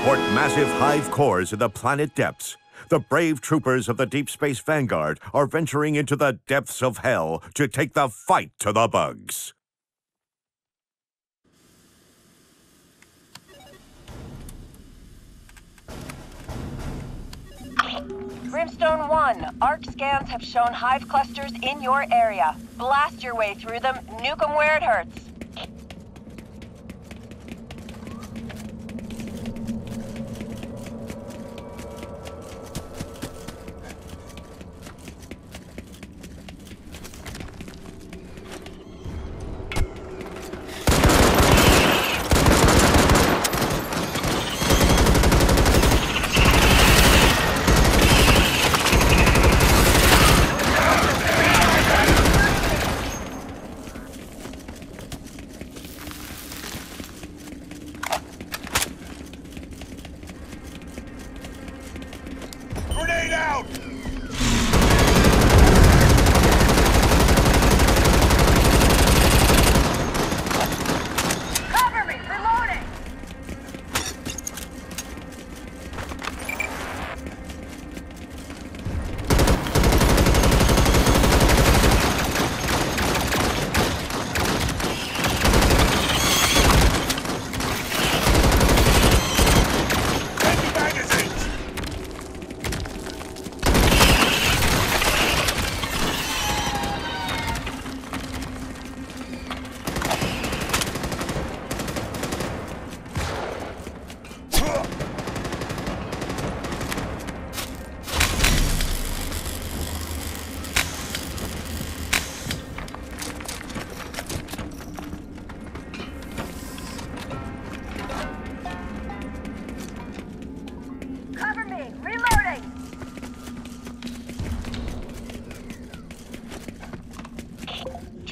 report massive hive cores in the planet depths. The brave troopers of the Deep Space Vanguard are venturing into the depths of hell to take the fight to the bugs. Brimstone 1, ARC scans have shown hive clusters in your area. Blast your way through them, nuke them where it hurts.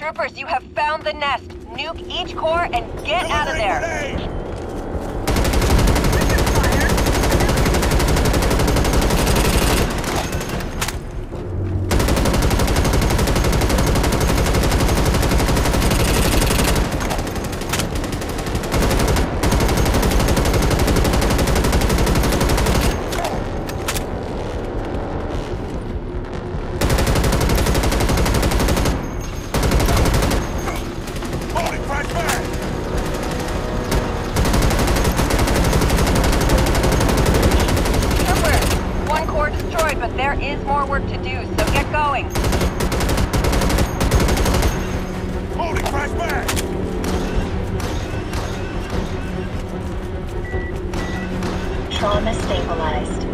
Troopers, you have found the nest. Nuke each core and get out of there. Grenade! Holy crash back! Troopers, one core destroyed, but there is more work to do, so get going. Holy crash back! Trauma stabilized.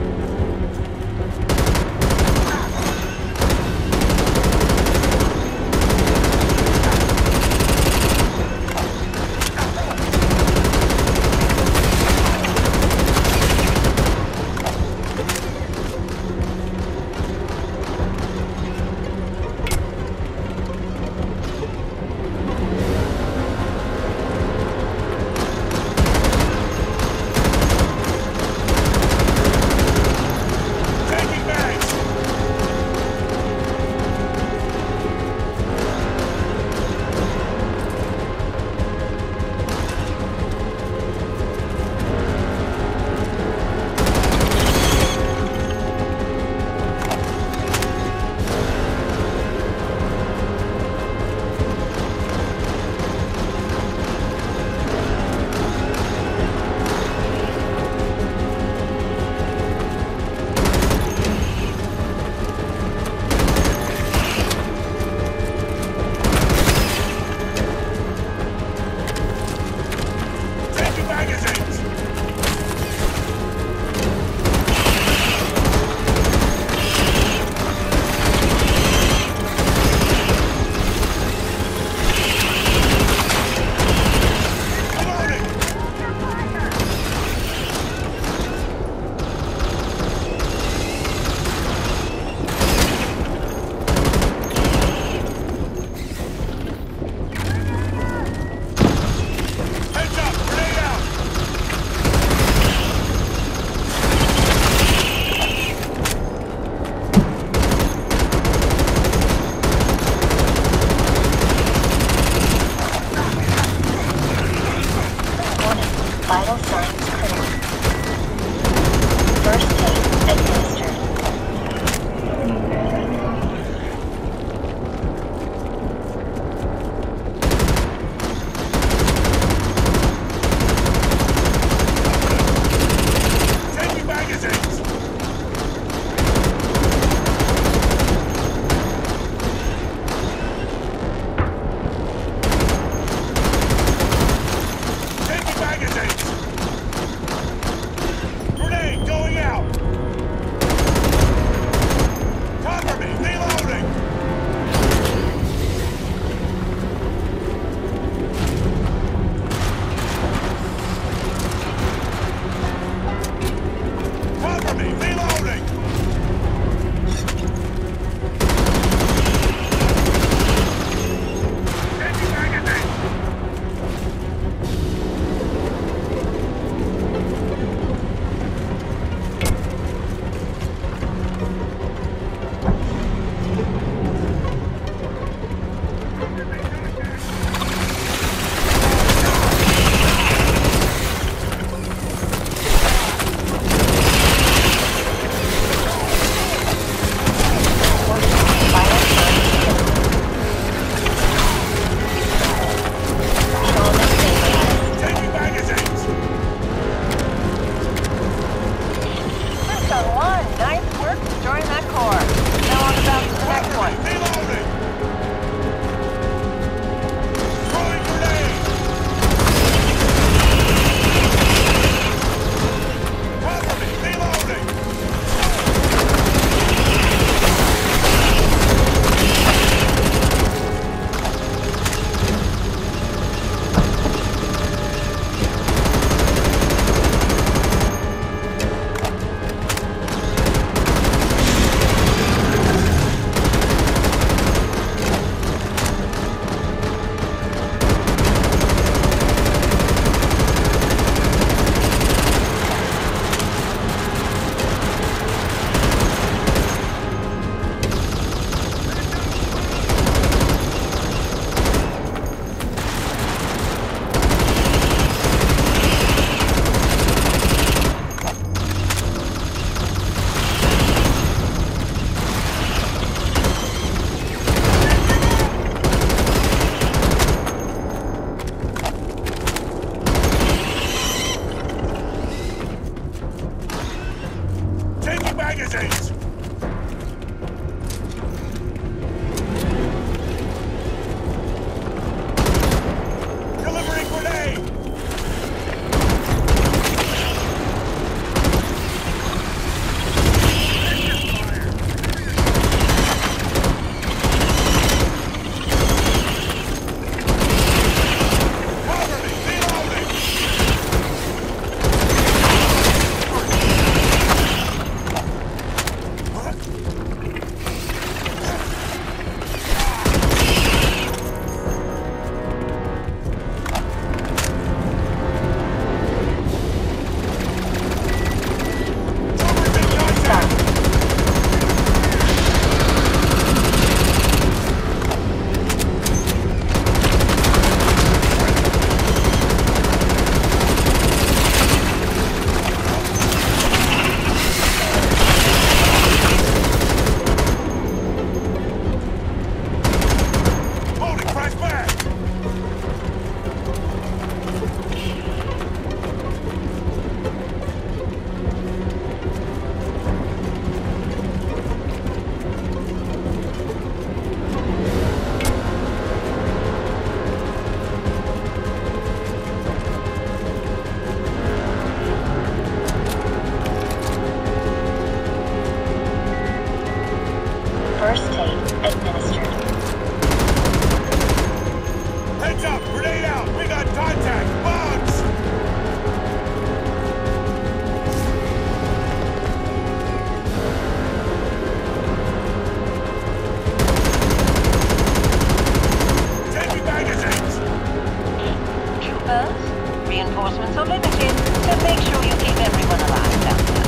reinforcements are limited, so make sure you keep everyone alive down there.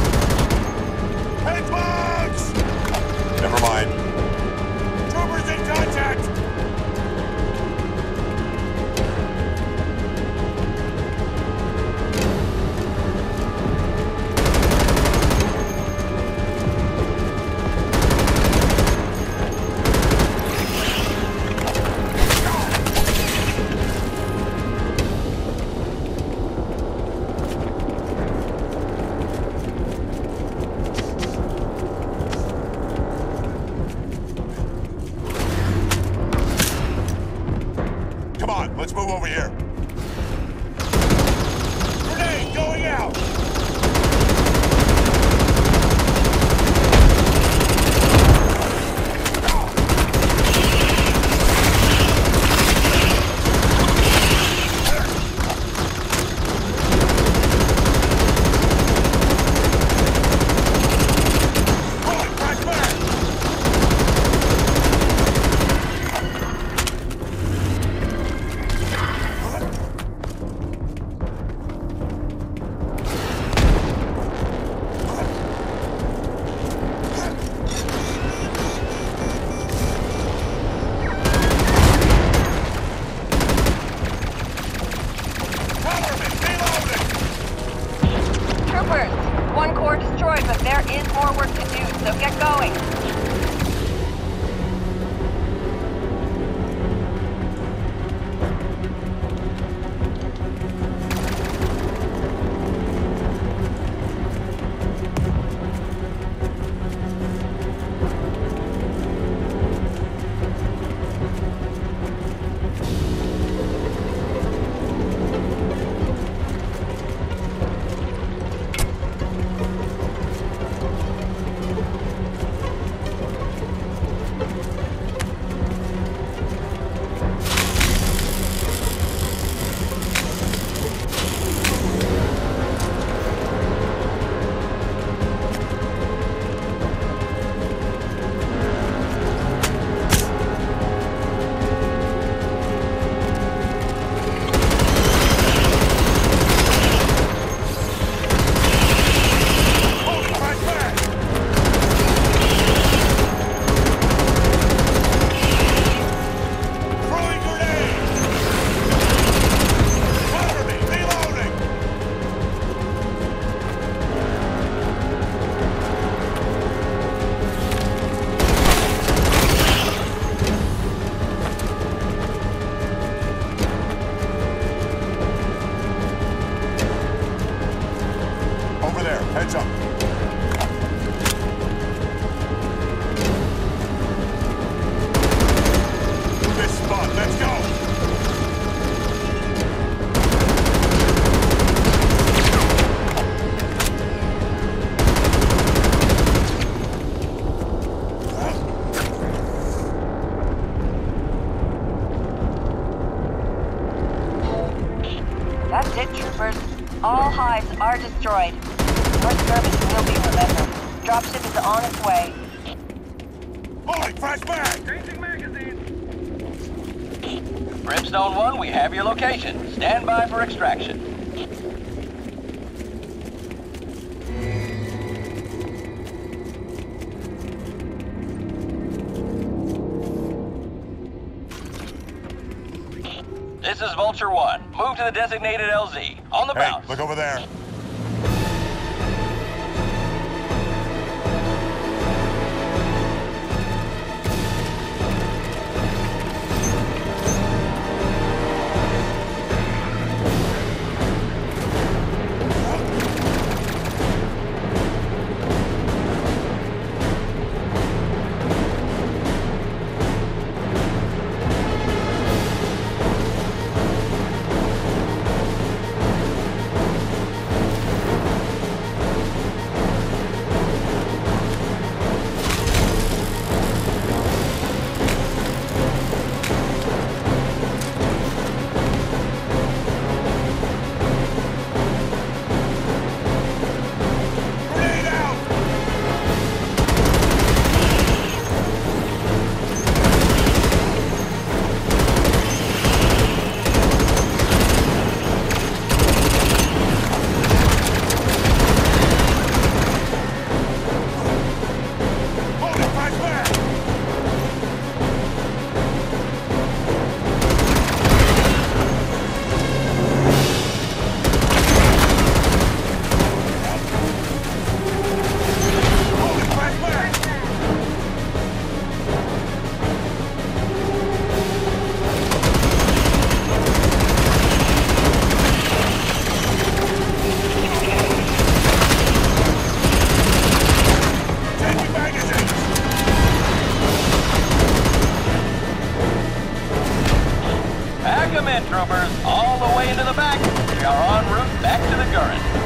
Never mind. Troopers in contact! Destroyed, but there is more work to do, so get going. Brimstone 1, we have your location. Stand by for extraction. This is Vulture 1. Move to the designated LZ. On the Hey, bounce. look over there. All the way into the back. We are en route back to the Gurren.